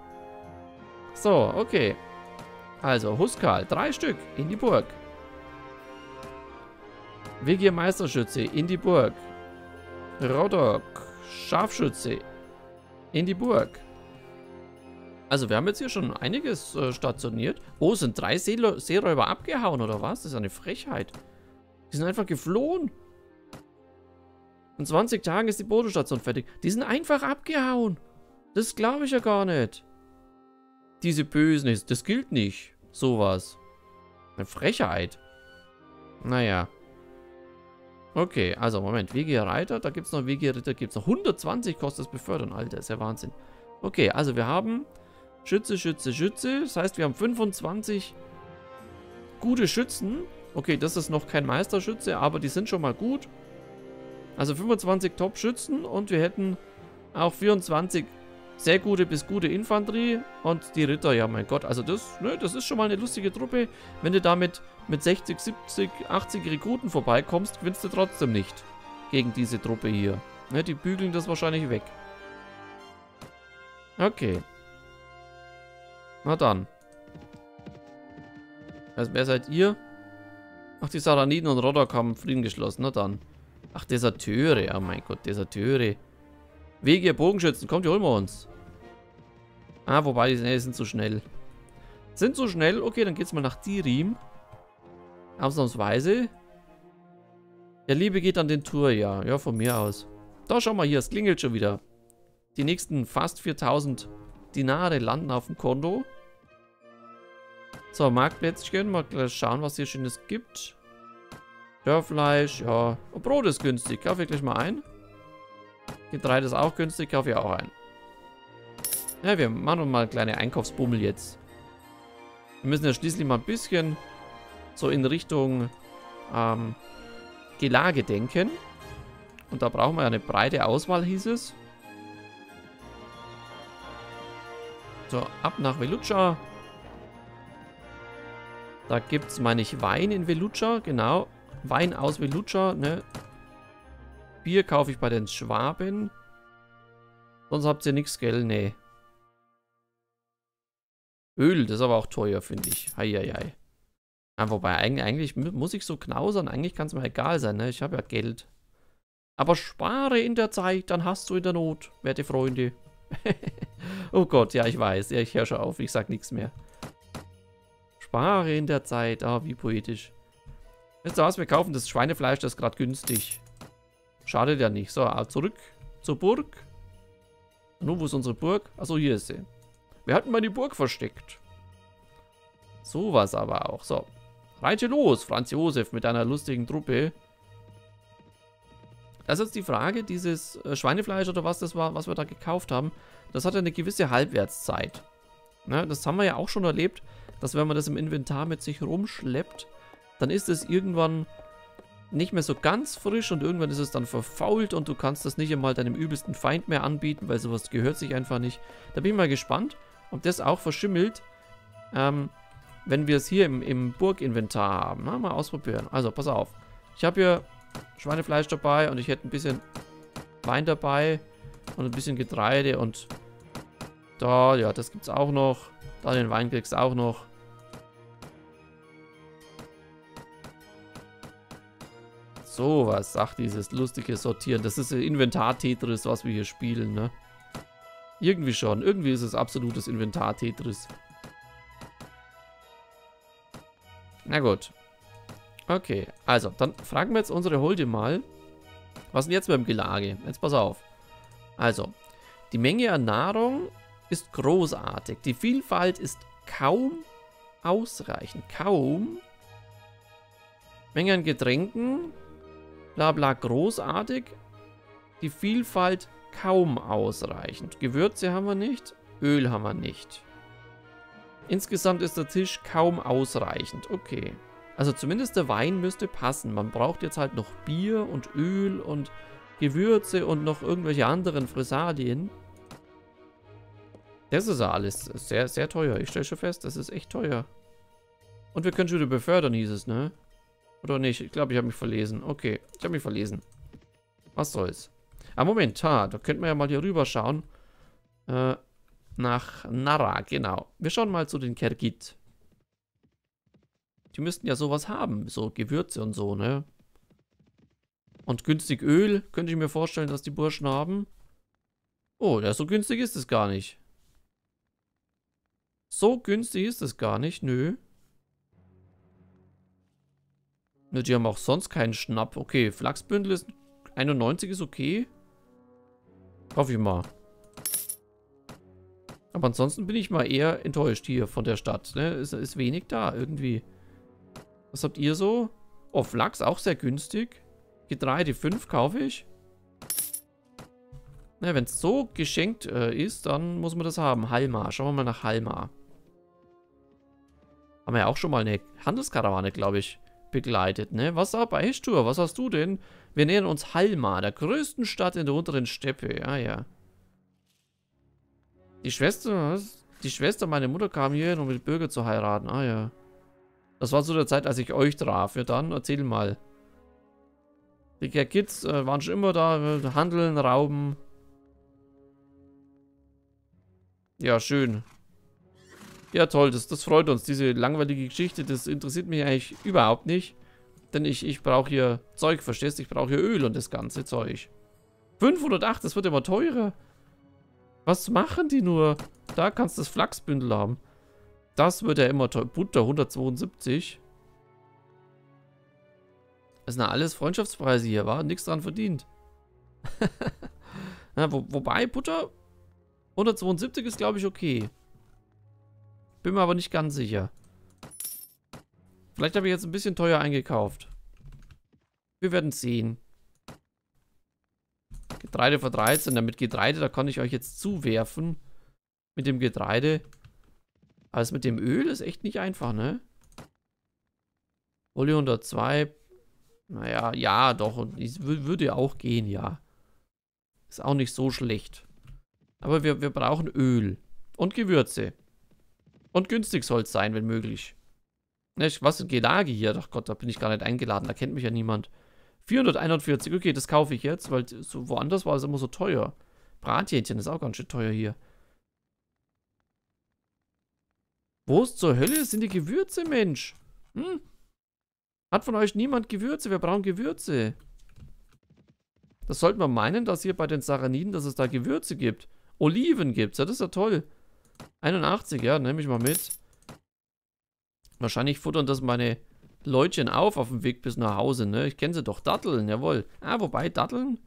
So, okay. Also, Huskal, drei Stück in die Burg. Vigier Meisterschütze in die Burg. Rodok, Scharfschütze in die Burg. Also wir haben jetzt hier schon einiges äh, stationiert. Oh, sind drei See Seeräuber abgehauen oder was? Das ist eine Frechheit. Die sind einfach geflohen. In 20 Tagen ist die Bodenstation fertig. Die sind einfach abgehauen. Das glaube ich ja gar nicht. Diese Bösen, das gilt nicht. Sowas. Eine Frechheit. Naja. Okay, also Moment. Reiter, da gibt es noch Ritter, gibt es noch 120 kostet das Befördern. Alter, ist ja Wahnsinn. Okay, also wir haben Schütze, Schütze, Schütze. Das heißt, wir haben 25 gute Schützen. Okay, das ist noch kein Meisterschütze, aber die sind schon mal gut. Also 25 Top-Schützen und wir hätten auch 24 sehr gute bis gute Infanterie und die Ritter, ja mein Gott, also das, ne, das ist schon mal eine lustige Truppe. Wenn du damit mit 60, 70, 80 Rekruten vorbeikommst, gewinnst du trotzdem nicht gegen diese Truppe hier. Ne, die bügeln das wahrscheinlich weg. Okay. Na dann. Also wer seid ihr? Ach, die Saraniden und Rodok haben Frieden geschlossen. Na dann. Ach, Deserteure. Oh mein Gott, Deserteure. Wege, Bogenschützen. Kommt, die holen wir uns. Ah, wobei, die nee, sind zu schnell. Sind zu schnell. Okay, dann geht's mal nach Dirim. Ausnahmsweise. Der Liebe geht an den Tour, ja. Ja, von mir aus. Da, schau mal hier, es klingelt schon wieder. Die nächsten fast 4000 Dinare landen auf dem Konto. So, Marktplätzchen. Mal schauen, was hier Schönes gibt. Dörrfleisch, ja. Und Brot ist günstig. Kaufe ich gleich mal ein. Getreide ist auch günstig. Kaufe ich auch ein. Ja, wir machen mal eine kleine Einkaufsbummel jetzt. Wir müssen ja schließlich mal ein bisschen so in Richtung ähm, Gelage denken. Und da brauchen wir ja eine breite Auswahl, hieß es. So, ab nach Veluccia. Da gibt es, meine ich, Wein in Veluccia, genau. Wein aus Veluccia, ne? Bier kaufe ich bei den Schwaben. Sonst habt ihr nichts, gell? Nee. Öl, das ist aber auch teuer, finde ich. Heieiei. Ja, wobei, eigentlich, eigentlich muss ich so knausern. Eigentlich kann es mir egal sein, ne? Ich habe ja Geld. Aber spare in der Zeit, dann hast du in der Not, werte Freunde. oh Gott, ja, ich weiß. Ja, ich höre schon auf. Ich sag nichts mehr. Spare in der Zeit. Ah, wie poetisch. Ihr was? Wir kaufen das Schweinefleisch, das ist gerade günstig. Schadet ja nicht. So, zurück zur Burg. Nun, wo ist unsere Burg? Achso, hier ist sie. Wir hatten mal die Burg versteckt. Sowas aber auch. So. Reite los, Franz Josef, mit einer lustigen Truppe. Das ist jetzt die Frage, dieses äh, Schweinefleisch oder was das war, was wir da gekauft haben, das hat eine gewisse Halbwertszeit. Ne, das haben wir ja auch schon erlebt, dass wenn man das im Inventar mit sich rumschleppt, dann ist es irgendwann nicht mehr so ganz frisch und irgendwann ist es dann verfault und du kannst das nicht einmal deinem übelsten Feind mehr anbieten, weil sowas gehört sich einfach nicht. Da bin ich mal gespannt, ob das auch verschimmelt, ähm, wenn wir es hier im, im Burginventar haben. Na, mal ausprobieren. Also, pass auf. Ich habe hier Schweinefleisch dabei und ich hätte ein bisschen Wein dabei und ein bisschen Getreide und da, ja, das gibt es auch noch. Da den Wein kriegst du auch noch. So was sagt dieses lustige Sortieren. Das ist Inventar-Tetris, was wir hier spielen, ne? Irgendwie schon. Irgendwie ist es absolutes Inventar-Tetris. Na gut. Okay, also, dann fragen wir jetzt unsere Holde mal. Was ist denn jetzt beim Gelage? Jetzt pass auf. Also, die Menge an Nahrung ist großartig. Die Vielfalt ist kaum ausreichend. Kaum. Menge an Getränken bla bla großartig. Die Vielfalt kaum ausreichend. Gewürze haben wir nicht, Öl haben wir nicht. Insgesamt ist der Tisch kaum ausreichend. Okay. Also zumindest der Wein müsste passen. Man braucht jetzt halt noch Bier und Öl und Gewürze und noch irgendwelche anderen Frisadien. Das ist ja alles sehr, sehr teuer. Ich stelle schon fest, das ist echt teuer. Und wir können schon wieder befördern, hieß es, ne? Oder nicht? Ich glaube, ich habe mich verlesen. Okay, ich habe mich verlesen. Was soll's. Ah, Moment, ha, da könnten wir ja mal hier rüber schauen. Äh, nach Nara, genau. Wir schauen mal zu den Kergit. Die müssten ja sowas haben, so Gewürze und so, ne? Und günstig Öl, könnte ich mir vorstellen, dass die Burschen haben. Oh, ja, so günstig ist es gar nicht. So günstig ist es gar nicht, nö. Ne, die haben auch sonst keinen Schnapp. Okay, Flachsbündel ist 91 ist okay. Hoffe ich mal. Aber ansonsten bin ich mal eher enttäuscht hier von der Stadt. Ne? Es ist wenig da irgendwie. Was habt ihr so? Oh, Flachs auch sehr günstig. Getreide 5 kaufe ich. Na, wenn es so geschenkt äh, ist, dann muss man das haben. Halma. Schauen wir mal nach Halma. Haben wir ja auch schon mal eine Handelskarawane, glaube ich begleitet, ne? Was ab, Eistur, was hast du denn? Wir nähern uns Halma, der größten Stadt in der unteren Steppe. Ja, ja. Die Schwester, was? Die Schwester meiner Mutter kam hier, um mit Bürger zu heiraten. Ah, ja. Das war zu der Zeit, als ich euch traf. Ja, dann erzähl mal. Die Kids äh, waren schon immer da, äh, handeln, rauben. Ja, schön. Ja, toll, das, das freut uns. Diese langweilige Geschichte, das interessiert mich eigentlich überhaupt nicht. Denn ich, ich brauche hier Zeug, verstehst du? Ich brauche hier Öl und das ganze Zeug. 508, das wird immer teurer. Was machen die nur? Da kannst du das Flachsbündel haben. Das wird ja immer teuer. Butter 172. Das sind ja alles Freundschaftspreise hier, war nichts dran verdient. ja, wo, wobei Butter 172 ist, glaube ich, okay. Bin mir aber nicht ganz sicher. Vielleicht habe ich jetzt ein bisschen teuer eingekauft. Wir werden sehen. Getreide für 13. Damit Getreide, da kann ich euch jetzt zuwerfen. Mit dem Getreide. Alles mit dem Öl ist echt nicht einfach, ne? Folie 102. Naja, ja, doch. Würde auch gehen, ja. Ist auch nicht so schlecht. Aber wir, wir brauchen Öl. Und Gewürze. Und günstig soll es sein, wenn möglich. Was, ein Gelage hier? Ach Gott, da bin ich gar nicht eingeladen. Da kennt mich ja niemand. 441, okay, das kaufe ich jetzt, weil so woanders war es immer so teuer. Brathähnchen ist auch ganz schön teuer hier. Wo ist zur Hölle sind die Gewürze, Mensch? Hm? Hat von euch niemand Gewürze? Wir brauchen Gewürze. Das sollte man meinen, dass hier bei den Saraniden, dass es da Gewürze gibt. Oliven gibt's, ja, das ist ja toll. 81, ja, nehme ich mal mit. Wahrscheinlich futtern das meine Leutchen auf auf dem Weg bis nach Hause, ne? Ich kenne sie doch. Datteln, jawohl. Ah, wobei, Datteln...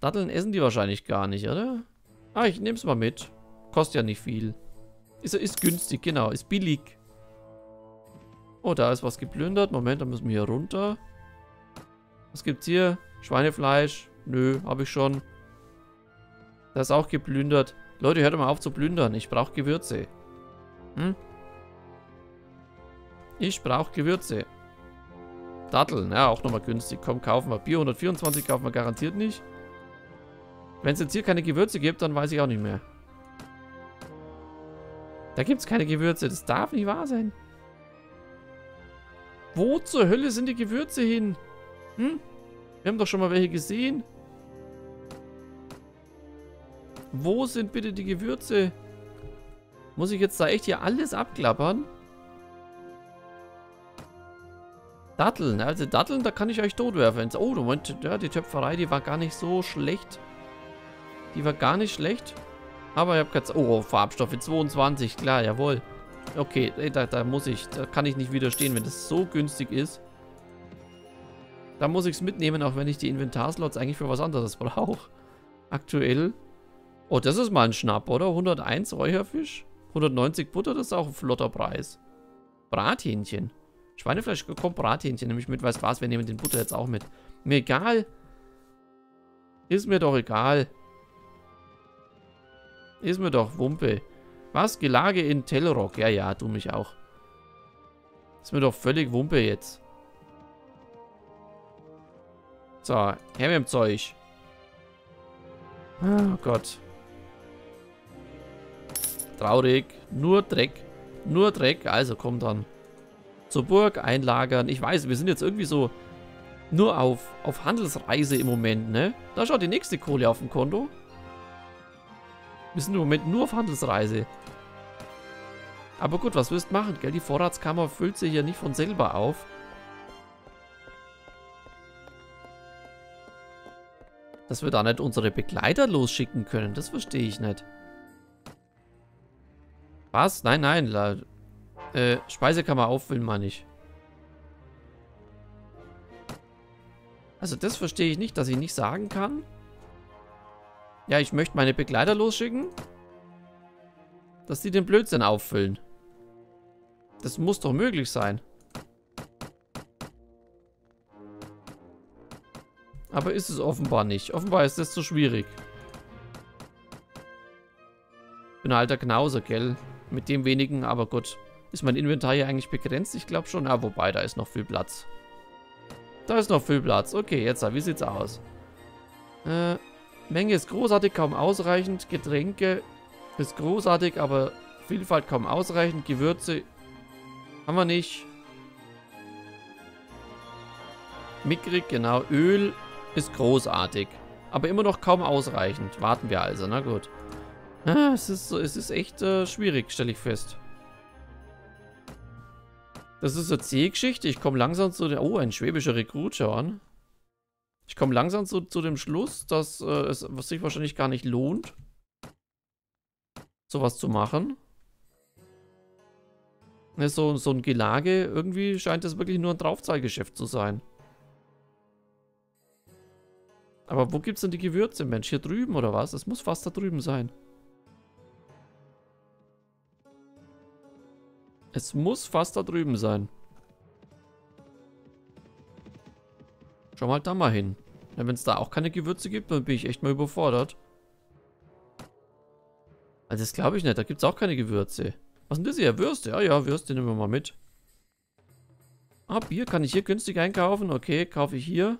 Datteln essen die wahrscheinlich gar nicht, oder? Ah, ich nehme es mal mit. Kostet ja nicht viel. Ist, ist günstig, genau. Ist billig. Oh, da ist was geplündert. Moment, da müssen wir hier runter. Was gibt's hier? Schweinefleisch. Nö, habe ich schon. Das ist auch geplündert. Leute, hört mal auf zu plündern. Ich brauche Gewürze. Hm? Ich brauche Gewürze. Datteln, ja, auch nochmal günstig. Komm, kaufen wir. Bier 124 kaufen wir garantiert nicht. Wenn es jetzt hier keine Gewürze gibt, dann weiß ich auch nicht mehr. Da gibt es keine Gewürze. Das darf nicht wahr sein. Wo zur Hölle sind die Gewürze hin? Hm? Wir haben doch schon mal welche gesehen. Wo sind bitte die Gewürze? Muss ich jetzt da echt hier alles abklappern? Datteln, also Datteln, da kann ich euch totwerfen. Oh, du meinst, ja, die Töpferei, die war gar nicht so schlecht. Die war gar nicht schlecht. Aber ich habe gerade... Oh, Farbstoffe 22, klar, jawohl. Okay, da, da muss ich... Da kann ich nicht widerstehen, wenn das so günstig ist. Da muss ich es mitnehmen, auch wenn ich die Inventarslots eigentlich für was anderes brauche. Aktuell. Oh, das ist mal ein Schnapp, oder? 101 Räucherfisch. 190 Butter, das ist auch ein flotter Preis. Brathähnchen. Schweinefleisch, kommt Brathähnchen nämlich mit. Weißt was, wir nehmen den Butter jetzt auch mit. Mir egal. Ist mir doch egal. Ist mir doch Wumpe. Was? Gelage in Telrock. Ja, ja, du mich auch. Ist mir doch völlig Wumpe jetzt. So, her mit dem Zeug. Oh Gott. Traurig. Nur Dreck. Nur Dreck. Also komm dann. Zur Burg einlagern. Ich weiß, wir sind jetzt irgendwie so nur auf, auf Handelsreise im Moment, ne? Da schaut die nächste Kohle auf dem Konto. Wir sind im Moment nur auf Handelsreise. Aber gut, was wirst du machen, gell? Die Vorratskammer füllt sich ja nicht von selber auf. Dass wir da nicht unsere Begleiter losschicken können, das verstehe ich nicht. Was? Nein, nein. Äh, Speisekammer auffüllen, meine ich. Also das verstehe ich nicht, dass ich nicht sagen kann. Ja, ich möchte meine Begleiter losschicken. Dass die den Blödsinn auffüllen. Das muss doch möglich sein. Aber ist es offenbar nicht. Offenbar ist das zu schwierig. Bin ein alter Knauser, gell? Mit dem wenigen, aber gut. Ist mein Inventar hier eigentlich begrenzt? Ich glaube schon. Ja, wobei, da ist noch viel Platz. Da ist noch viel Platz. Okay, jetzt, wie sieht's aus? Äh, Menge ist großartig, kaum ausreichend. Getränke ist großartig, aber Vielfalt kaum ausreichend. Gewürze haben wir nicht. Mickrig, genau. Öl ist großartig. Aber immer noch kaum ausreichend. Warten wir also, na gut. Ah, es, ist, es ist echt äh, schwierig, stelle ich fest. Das ist eine C-Geschichte. Ich komme langsam zu der... Oh, ein schwäbischer Rekrut, an. Ich komme langsam zu, zu dem Schluss, dass äh, es sich wahrscheinlich gar nicht lohnt, sowas zu machen. So, so ein Gelage, irgendwie scheint es wirklich nur ein Draufzahlgeschäft zu sein. Aber wo gibt es denn die Gewürze, Mensch? Hier drüben oder was? Es muss fast da drüben sein. Es muss fast da drüben sein. Schau mal da mal hin. Ja, Wenn es da auch keine Gewürze gibt, dann bin ich echt mal überfordert. Also das glaube ich nicht. Da gibt es auch keine Gewürze. Was sind das hier? Würste? Ja, ja, Würste nehmen wir mal mit. Ah, Bier kann ich hier günstig einkaufen. Okay, kaufe ich hier.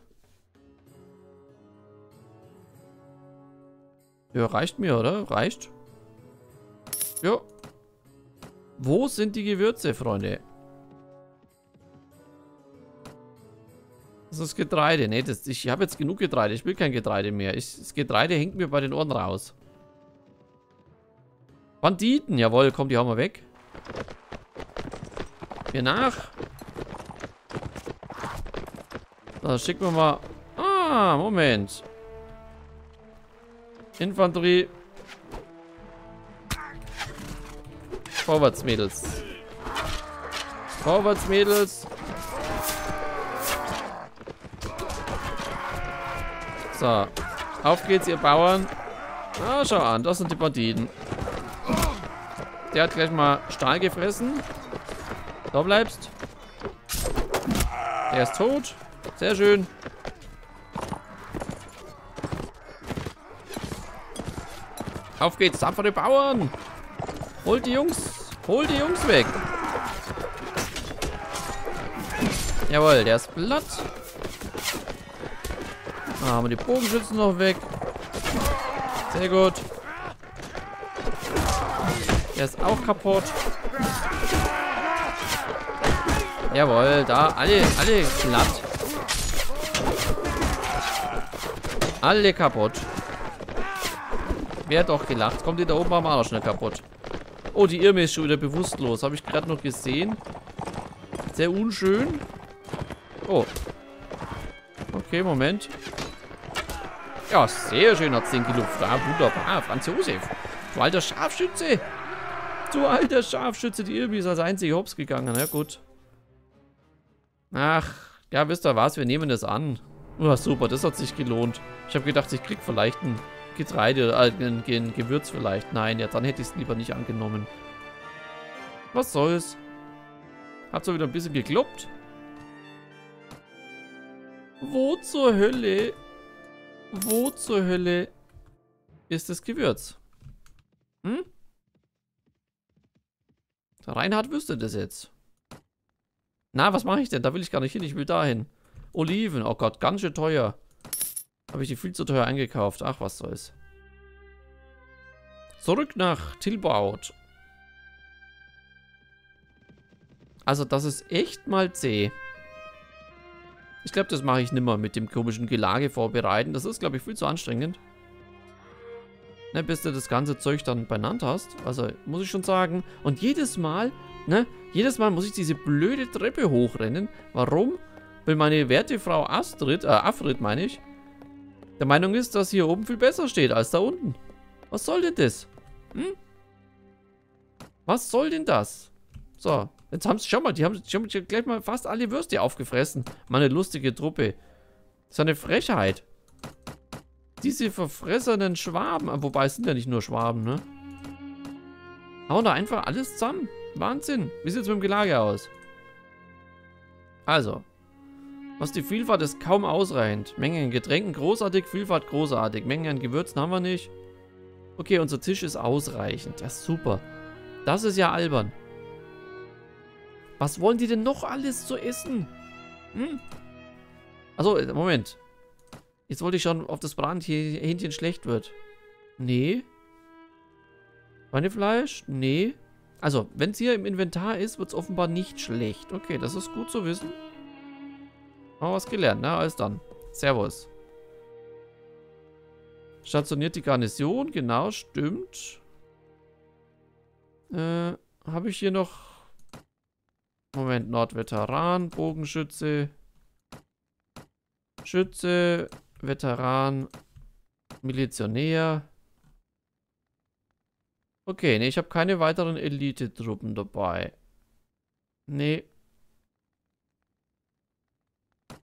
Ja, reicht mir, oder? Reicht. Ja. Wo sind die Gewürze, Freunde? Das ist Getreide. Ne, ich habe jetzt genug Getreide. Ich will kein Getreide mehr. Ich, das Getreide hängt mir bei den Ohren raus. Banditen. Jawohl, komm, die hauen wir weg. Hier nach. Da schicken wir mal... Ah, Moment. Infanterie. Vorwärts, Mädels. Vorwärts, Mädels. So. Auf geht's, ihr Bauern. Ah, schau an, das sind die Banditen. Der hat gleich mal Stahl gefressen. Da bleibst. Der ist tot. Sehr schön. Auf geht's, tapfere Bauern. Holt die Jungs. Holt die Jungs weg. Jawohl, der ist platt. Da haben wir die Bogenschützen noch weg. Sehr gut. Der ist auch kaputt. Jawohl, da alle, alle glatt. Alle kaputt. Wer hat doch gelacht? Kommt die da oben am Arsch schnell kaputt. Oh, die Irme ist schon wieder bewusstlos. Habe ich gerade noch gesehen. Sehr unschön. Oh. Okay, Moment. Ja, sehr schön hat es den gelupft. Ah, wunderbar. Franz Josef. Du alter Scharfschütze. Du alter Scharfschütze. Die Irmi ist als einzige hops gegangen. Ja, gut. Ach, ja, wisst ihr was? Wir nehmen das an. Oh, super. Das hat sich gelohnt. Ich habe gedacht, ich krieg vielleicht ein Getreide, äh, ein, Gewürz vielleicht. Nein, ja, dann hätte ich es lieber nicht angenommen. Was soll's? Hat so wieder ein bisschen gekloppt. Wo zur Hölle, wo zur Hölle ist das Gewürz? Hm? Der Reinhard wüsste das jetzt. Na, was mache ich denn? Da will ich gar nicht hin. Ich will dahin. Oliven. Oh Gott, ganz schön teuer. Habe ich die viel zu teuer eingekauft. Ach, was soll's. Zurück nach Tilbaut. Also, das ist echt mal zäh. Ich glaube, das mache ich nimmer mit dem komischen Gelage vorbereiten. Das ist, glaube ich, viel zu anstrengend. Ne, bis du das ganze Zeug dann beieinander hast. Also, muss ich schon sagen. Und jedes Mal, ne, jedes Mal muss ich diese blöde Treppe hochrennen. Warum? Weil meine werte Frau Astrid, äh, Afrid meine ich, der Meinung ist, dass hier oben viel besser steht als da unten. Was soll denn das? Hm? Was soll denn das? So, jetzt haben sie, schau mal, die haben schon gleich mal fast alle Würste aufgefressen. Meine lustige Truppe. Ist eine Frechheit. Diese verfressenen Schwaben, äh, wobei es sind ja nicht nur Schwaben, ne? Hauen da einfach alles zusammen. Wahnsinn. Wie sieht es mit dem Gelage aus? Also, was die Vielfalt ist kaum ausreichend. Menge an Getränken großartig, Vielfalt großartig. Menge an Gewürzen haben wir nicht. Okay, unser Tisch ist ausreichend. Das ist super. Das ist ja albern. Was wollen die denn noch alles zu essen? Hm? Also, Moment. Jetzt wollte ich schon, ob das Brandhähnchen schlecht wird. Nee. Schweinefleisch? Nee. Also, wenn es hier im Inventar ist, wird es offenbar nicht schlecht. Okay, das ist gut zu wissen. Haben wir was gelernt, ne? Alles dann. Servus. Stationiert die Garnison, genau, stimmt. Äh, habe ich hier noch... Moment, Nordveteran, Bogenschütze. Schütze, Veteran, Milizionär. Okay, ne, ich habe keine weiteren Elite-Truppen dabei. Nee.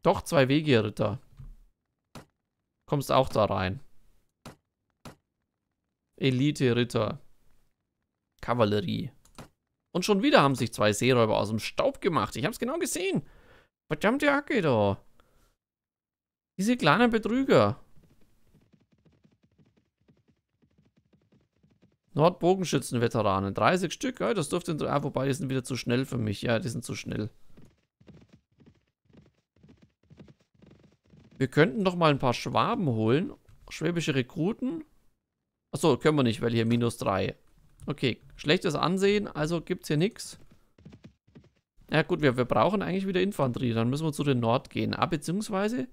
Doch, zwei Wegeritter. Kommst auch da rein. Elite-Ritter. Kavallerie. Und schon wieder haben sich zwei Seeräuber aus dem Staub gemacht. Ich hab's genau gesehen. Verdammte Hacke da. Diese kleinen Betrüger. Nordbogenschützen-Veteranen. 30 Stück. Ja, das dürfte... Ah, wobei, die sind wieder zu schnell für mich. Ja, die sind zu schnell. Wir könnten noch mal ein paar Schwaben holen. Schwäbische Rekruten. Achso, können wir nicht, weil hier minus 3. Okay, schlechtes Ansehen, also gibt es hier nichts. Ja gut, wir, wir brauchen eigentlich wieder Infanterie. Dann müssen wir zu den Nord gehen. Ah, beziehungsweise,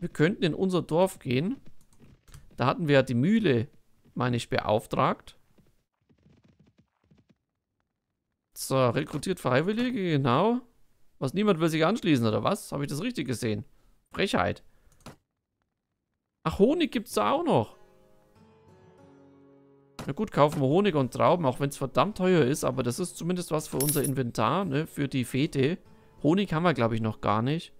wir könnten in unser Dorf gehen. Da hatten wir ja die Mühle, meine ich, beauftragt. So, rekrutiert Freiwillige, genau. Was, niemand will sich anschließen, oder was? Habe ich das richtig gesehen? Frechheit. Ach, Honig gibt es da auch noch. Na gut, kaufen wir Honig und Trauben, auch wenn es verdammt teuer ist, aber das ist zumindest was für unser Inventar, ne, für die Fete. Honig haben wir, glaube ich, noch gar nicht.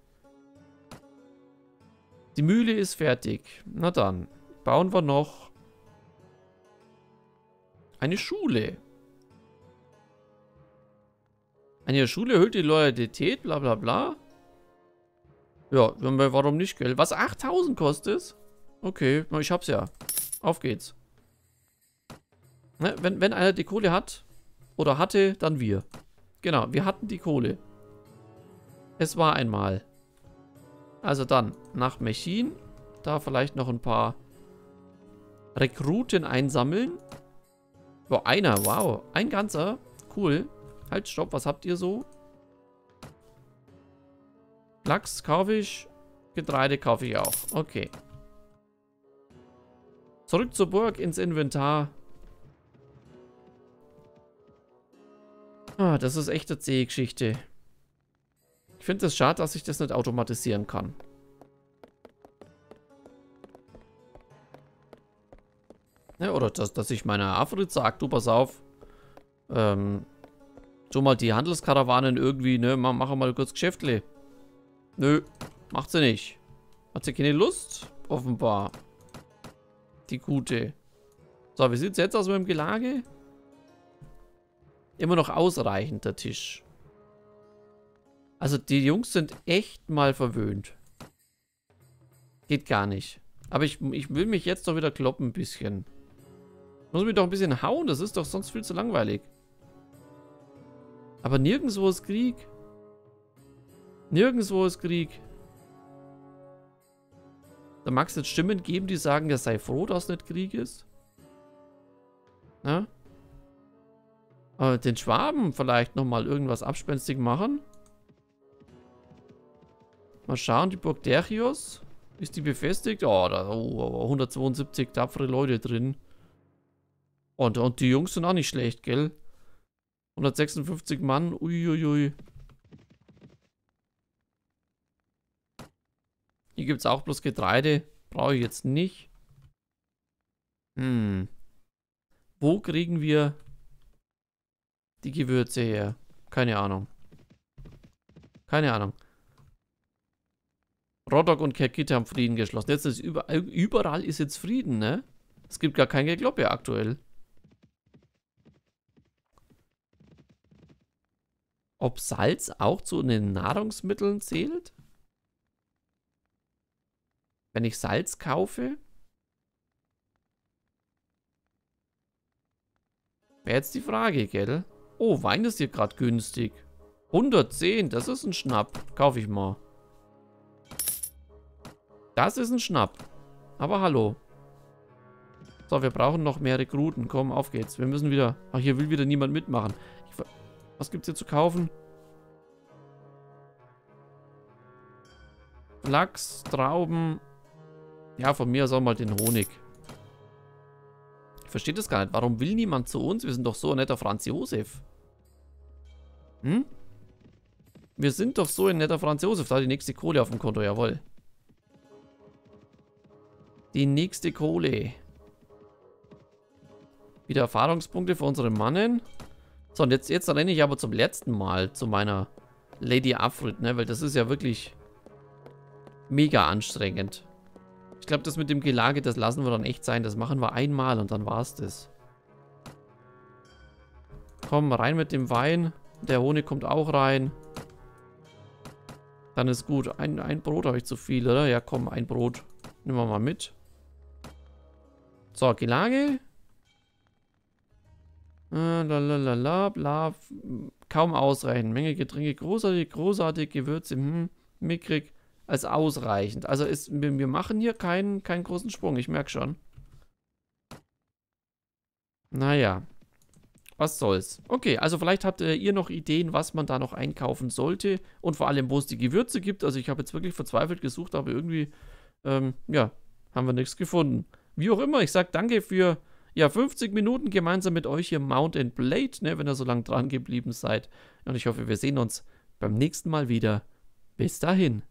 Die Mühle ist fertig. Na dann, bauen wir noch eine Schule. Eine Schule erhöht die Loyalität, bla bla bla. Ja, warum nicht, gell? Was, 8000 kostet Okay, ich hab's ja. Auf geht's. Ne, wenn, wenn einer die Kohle hat oder hatte, dann wir. Genau, wir hatten die Kohle. Es war einmal. Also dann, nach Mechin. Da vielleicht noch ein paar Rekruten einsammeln. Boah, einer, wow. Ein ganzer. Cool. Halt, stopp, was habt ihr so? Lachs kaufe ich. Getreide kaufe ich auch. Okay. Zurück zur Burg, ins Inventar. Ah, das ist echt eine zähe Geschichte. Ich finde es schade, dass ich das nicht automatisieren kann. Ja, oder dass, dass ich meiner Afrit sage, du pass auf, ähm, tu mal die Handelskarawanen irgendwie, ne, mach, mach mal kurz Geschäftle. Nö, macht sie nicht. Hat sie keine Lust? Offenbar. Die gute. So, wie sieht es jetzt aus mit dem Gelage? Immer noch ausreichend, der Tisch. Also die Jungs sind echt mal verwöhnt. Geht gar nicht. Aber ich, ich will mich jetzt doch wieder kloppen ein bisschen. Muss mich doch ein bisschen hauen, das ist doch sonst viel zu langweilig. Aber nirgendwo ist Krieg. Nirgendwo ist Krieg. Da mag es jetzt Stimmen geben, die sagen, er sei froh, dass nicht Krieg ist. Na? Aber den Schwaben vielleicht nochmal irgendwas abspenstig machen. Mal schauen, die Burg Derchios. Ist die befestigt? Oh, da oh, 172 tapfere Leute drin. Und, und die Jungs sind auch nicht schlecht, gell? 156 Mann, uiuiui. Hier gibt es auch bloß Getreide. Brauche ich jetzt nicht. Hm. Wo kriegen wir die Gewürze her? Keine Ahnung. Keine Ahnung. Rodok und Kerkit haben Frieden geschlossen. Jetzt ist überall, überall ist jetzt Frieden, ne? Es gibt gar kein Gekloppe aktuell. Ob Salz auch zu den Nahrungsmitteln zählt? Wenn ich Salz kaufe? Wäre jetzt die Frage, gell? Oh, Wein ist hier gerade günstig. 110, das ist ein Schnapp. Kaufe ich mal. Das ist ein Schnapp. Aber hallo. So, wir brauchen noch mehr Rekruten. Komm, auf geht's. Wir müssen wieder... Ach, hier will wieder niemand mitmachen. Ich, was gibt's hier zu kaufen? Lachs, Trauben. Ja, von mir aus auch mal den Honig. Ich verstehe das gar nicht. Warum will niemand zu uns? Wir sind doch so ein netter Franz Josef. Hm? Wir sind doch so ein netter Franz Josef. Da die nächste Kohle auf dem Konto, jawohl. Die nächste Kohle. Wieder Erfahrungspunkte für unsere Mannen. So, und jetzt, jetzt renne ich aber zum letzten Mal zu meiner Lady Afrit, ne? Weil das ist ja wirklich mega anstrengend. Ich glaube, das mit dem Gelage, das lassen wir dann echt sein. Das machen wir einmal und dann war's das. Komm, rein mit dem Wein. Der Honig kommt auch rein. Dann ist gut. Ein, ein Brot habe ich zu viel, oder? Ja, komm, ein Brot. Nehmen wir mal mit. So, Gelage. Äh, lalalala, bla. Kaum ausreichend. Menge Getränke, großartig, großartig, Gewürze, hm, mickrig, als ausreichend. Also ist, wir, wir machen hier keinen, keinen großen Sprung, ich merke schon. Naja. Was soll's. Okay, also vielleicht habt ihr noch Ideen, was man da noch einkaufen sollte. Und vor allem, wo es die Gewürze gibt. Also ich habe jetzt wirklich verzweifelt gesucht, aber irgendwie, ähm, ja, haben wir nichts gefunden. Wie auch immer, ich sage danke für ja, 50 Minuten gemeinsam mit euch hier Mountain Blade, ne, wenn ihr so lange dran geblieben seid. Und ich hoffe, wir sehen uns beim nächsten Mal wieder. Bis dahin.